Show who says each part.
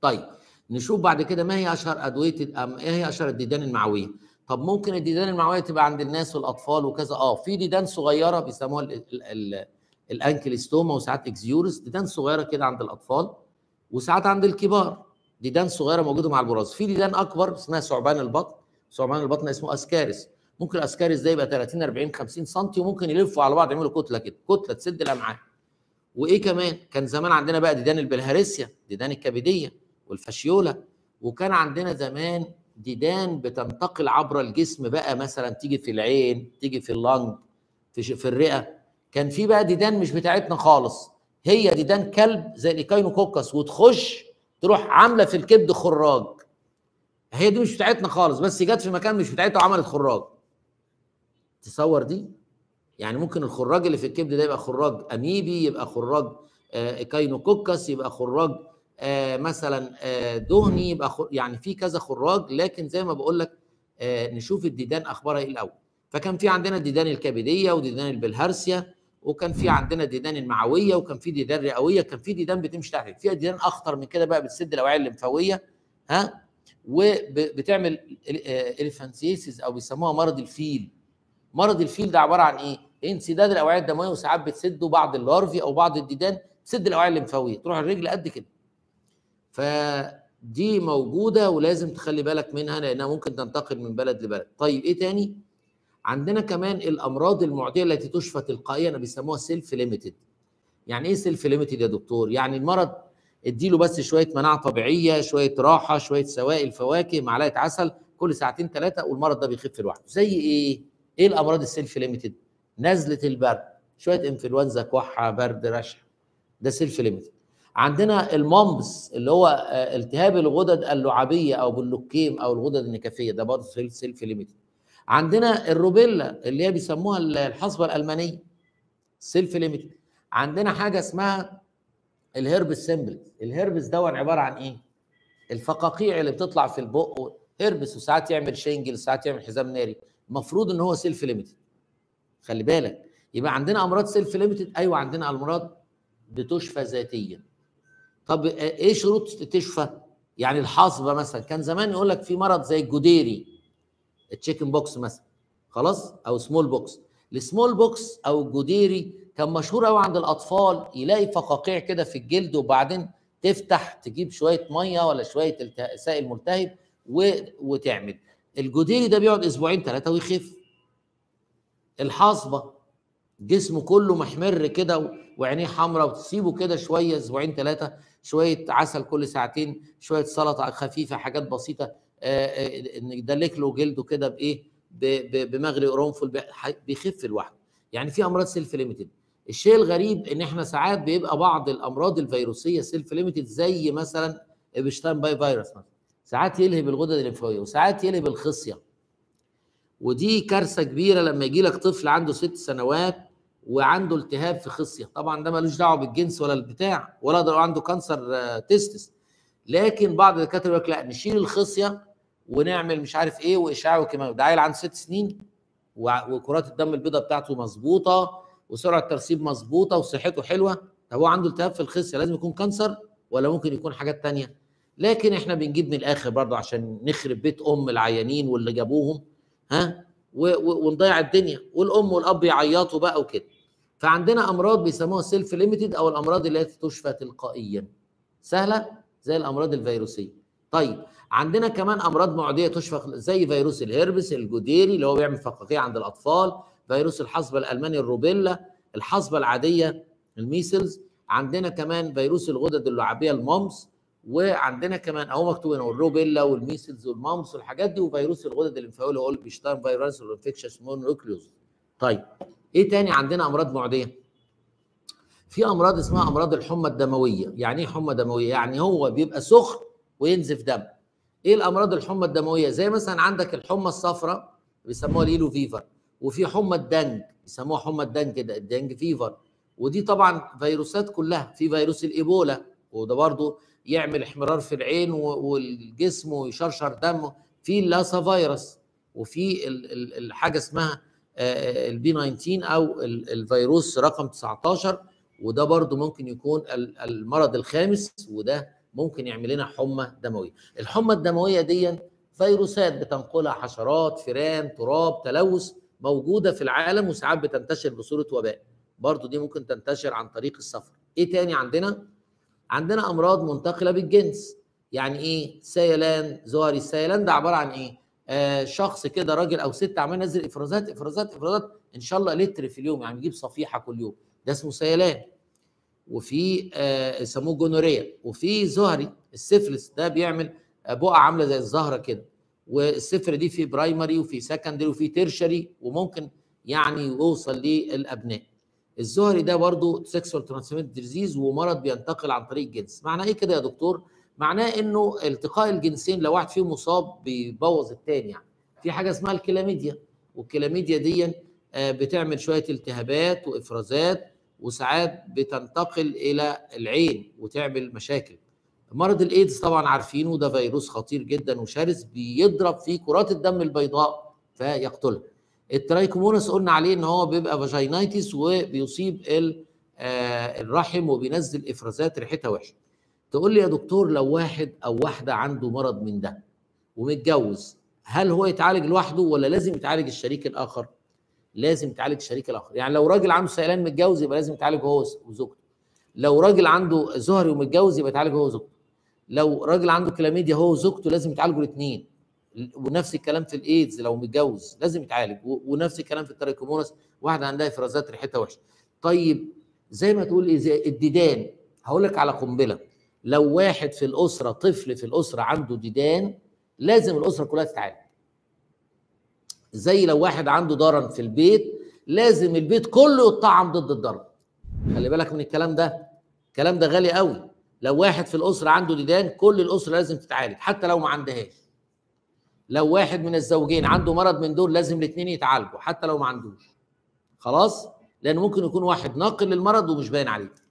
Speaker 1: طيب نشوف بعد كده ما هي أشهر أدوية إيه هي أشهر الديدان المعوية؟ طب ممكن الديدان المعوية تبقى عند الناس والأطفال وكذا. آه في ديدان صغيرة بيسموها ال ال ال ال Ancylostoma وساعات Oxyuris ديدان صغيرة كده عند الأطفال وساعات عند الكبار. ديدان صغيرة موجودة مع البراز. في ديدان أكبر اسمها ثعبان البطن. ثعبان البطن اسمه أسكارس. ممكن الاسكارس ده يبقى 30 40 50 سم وممكن يلفوا على بعض يعملوا كتلة كده كتلة تسد الأمعاء. وإيه كمان؟ كان زمان عندنا بقى ديدان البلهارسيا ديدان الكبدية. وال Fasciola. وكان عندنا زمان ديدان بتنتقل عبر الجسم بقى مثلا تيجي في العين تيجي في ال lung في في الرئة. كان في بقى ديدان مش بتاعتنا خالص. هي ديدان كلب زي ال Echinococcus وتخش تروح عاملة في الكبد خراج. هي دي مش بتاعتنا خالص بس جت في مكان مش بتاعتها وعملت خراج. تصور دي؟ يعني ممكن الخراج اللي في الكبد ده يبقى خراج أميبي يبقى خراج آه Echinococcus يبقى خراج مثلا آه دهني يبقى. يعني في كذا خراج لكن زي ما بقول لك آه نشوف الديدان أخبارها إيه الأول. فكان في عندنا الديدان الكبدية وديدان البلهارسيا وكان في عندنا ديدان المعوية وكان في ديدان رئوية كان في ديدان بتمشي تحت. في ديدان أخطر من كده بقى بتسد الأوعية الليمفاوية ها؟ وبتعمل elephantiasis أو بيسموها مرض الفيل. مرض الفيل ده عبارة عن إيه؟ انسداد الأوعية الدموية وساعات بتسده بعض ال larvae أو بعض الديدان تسد الأوعية الليمفاوية. تروح الرجل قد كده. فدي موجودة ولازم تخلي بالك منها لأنها ممكن تنتقل من بلد لبلد. طيب إيه تاني؟ عندنا كمان الأمراض المعدية التي تشفى تلقائيا بيسموها self limited يعني إيه self limited يا دكتور؟ يعني المرض اديله بس شوية مناعة طبيعية شوية راحة شوية سوائل فواكه معلقة عسل كل ساعتين ثلاثة والمرض ده بيخف لوحده. زي إيه؟ إيه الأمراض ال self limited نزلة البرد شوية إنفلونزا كحة برد رشح. ده self limited عندنا ال mumps اللي هو التهاب الغدد اللعابية أو باللوكيم أو الغدد النكافيه ده برضه self limited. عندنا ال rubella اللي هي بيسموها الحصبة الألمانية self limited. عندنا حاجة اسمها ال herpes simplex الهربس ده عبارة عن إيه؟ الفقاقيع اللي بتطلع في البق. هربس وساعات يعمل shingles وساعات يعمل حزام ناري. المفروض إن هو self limited. خلي بالك. يبقى عندنا أمراض self limited؟ أيوه عندنا أمراض بتشفى ذاتيا. طب إيه شروط تشفى؟ يعني الحصبة مثلا. كان زمان يقول لك في مرض زي الجديري ال chicken pox مثلا. خلاص؟ أو small pox. ال small pox أو الجديري كان مشهور قوي عند الأطفال. يلاقي فقاقيع كده في الجلد وبعدين تفتح تجيب شوية مية ولا شوية سائل ملتهب. وتعمل. الجديري ده بيقعد أسبوعين ثلاثة ويخف. الحصبة جسمه كله محمر كده وعينيه حمراء وتسيبه كده شوية أسبوعين ثلاثة شوية عسل كل ساعتين شوية سلطة خفيفة حاجات بسيطة ندلك له جلده كده بإيه؟ بمغلي قرنفل بيخف لوحده. يعني في أمراض self-limited الشيء الغريب إن إحنا ساعات بيبقى بعض الأمراض الفيروسية self-limited زي مثلا Epstein-Barr virus مثلا. ساعات يلهب الغدد الليمفاويه وساعات يلهب الخصية. ودي كارثة كبيرة لما يجي لك طفل عنده ست سنوات وعنده التهاب في خصيه. طبعا ده ملوش دعوة بالجنس ولا البتاع ولا ده عنده cancer testis لكن بعض الدكاترة يقول لك لا نشيل الخصية ونعمل مش عارف إيه وإشعاع وكيماوي ده عيل عنده ست سنين وكرات الدم البيضاء بتاعته مظبوطة وسرعة الترسيب مظبوطة وصحته حلوة. طب هو عنده التهاب في الخصية لازم يكون cancer ولا ممكن يكون حاجات تانية؟ لكن إحنا بنجيب من الآخر برضه عشان نخرب بيت أم العيانين واللي جابوهم ها؟ ونضيع الدنيا. والأم والأب يعيطوا بقى وكده. فعندنا أمراض بيسموها self-limited أو الأمراض التي تشفى تلقائيا. سهلة؟ زي الأمراض الفيروسية. طيب عندنا كمان أمراض معدية تشفى زي فيروس الهربس الجديري اللي هو بيعمل فقاقيع عند الأطفال فيروس الحصبة الألماني ال rubella الحصبة العادية ال measles. عندنا كمان فيروس الغدد اللعابية ال mumps. وعندنا كمان أهو مكتوب هنا ال rubella وال measles وال mumps والحاجات دي وفيروس الغدد اللي هو ال Epstein virus وال infectious mononucleosis طيب إيه تاني عندنا امراض معديه؟ في امراض اسمها امراض الحمى الدمويه. يعني إيه حمى دمويه؟ يعني هو بيبقى سخن وينزف دم. إيه الامراض الحمى الدمويه؟ زي مثلا عندك الحمى الصفراء بيسموها ال yellow fever وفي حمى ال dengue بيسموها حمى ال dengue ده ال dengue fever. ودي طبعا فيروسات كلها. في فيروس الإيبولا وده برضو يعمل احمرار في العين والجسم ويشرشر دم في ال Lassa virus وفي الحاجة اسمها ال B 19 أو الفيروس رقم 19 وده برضو ممكن يكون المرض الخامس وده ممكن يعمل لنا حمى دموية. الحمى الدموية دي فيروسات بتنقلها حشرات فيران تراب تلوث موجودة في العالم وساعات بتنتشر بصورة وباء. برضو دي ممكن تنتشر عن طريق السفر. إيه تاني عندنا؟ عندنا أمراض منتقلة بالجنس. يعني إيه؟ سيلان زهري السيلان ده عبارة عن إيه؟ آه شخص كده راجل أو ست عمال ينزل إفرازات إفرازات إفرازات إن شاء الله لتر في اليوم يعني يجيب صفيحة كل يوم. ده اسمه سيلان. وفي آه يسموه gonorrhea. وفي زهري السفلس ده بيعمل بقعه عاملة زي الزهرة كده. والصفر دي في primary وفي secondary وفي tertiary وممكن يعني يوصل للأبناء. الزهري ده برضه sexual transmitted disease ومرض بينتقل عن طريق الجنس. معناه إيه كده يا دكتور؟ معناه إنه التقاء الجنسين لو واحد فيهم مصاب بيبوظ الثاني يعني. في حاجة اسمها الكلاميديا والكلاميديا دي بتعمل شوية التهابات وإفرازات وساعات بتنتقل إلى العين وتعمل مشاكل. مرض الإيدز طبعا عارفينه ده فيروس خطير جدا وشرس بيضرب في كرات الدم البيضاء فيقتلها ال trichomonas قلنا عليه إن هو بيبقى vaginitis وبيصيب الرحم وبينزل إفرازات ريحتها وحشة. تقول لي يا دكتور لو واحد أو واحدة عنده مرض من ده ومتجوز هل هو يتعالج لوحده ولا لازم يتعالج الشريك الآخر؟ لازم يتعالج الشريك الآخر. يعني لو راجل عنده سيلان متجوز يبقى لازم يتعالج هو وزوجته. لو راجل عنده زهري ومتجوز يبقى يتعالج هو وزوجته. لو راجل عنده كلاميديا هو وزوجته لازم يتعالجوا الاثنين ونفس الكلام في الإيدز لو متجوز لازم يتعالج ونفس الكلام في ال trichomonas واحدة عندها إفرازات ريحتها وحشة. طيب زي ما تقول زي الديدان هقول لك على قنبلة. لو واحد في الأسرة طفل في الأسرة عنده ديدان لازم الأسرة كلها تتعالج. زي لو واحد عنده ضرن في البيت لازم البيت كله يطعم ضد الضرن خلي بالك من الكلام ده. الكلام ده غالي قوي. لو واحد في الأسرة عنده ديدان كل الأسرة لازم تتعالج حتى لو ما عندهاش. لو واحد من الزوجين عنده مرض من دول لازم الاثنين يتعالجوا حتى لو ما عندوش. خلاص؟ لأن ممكن يكون واحد ناقل للمرض ومش باين عليه.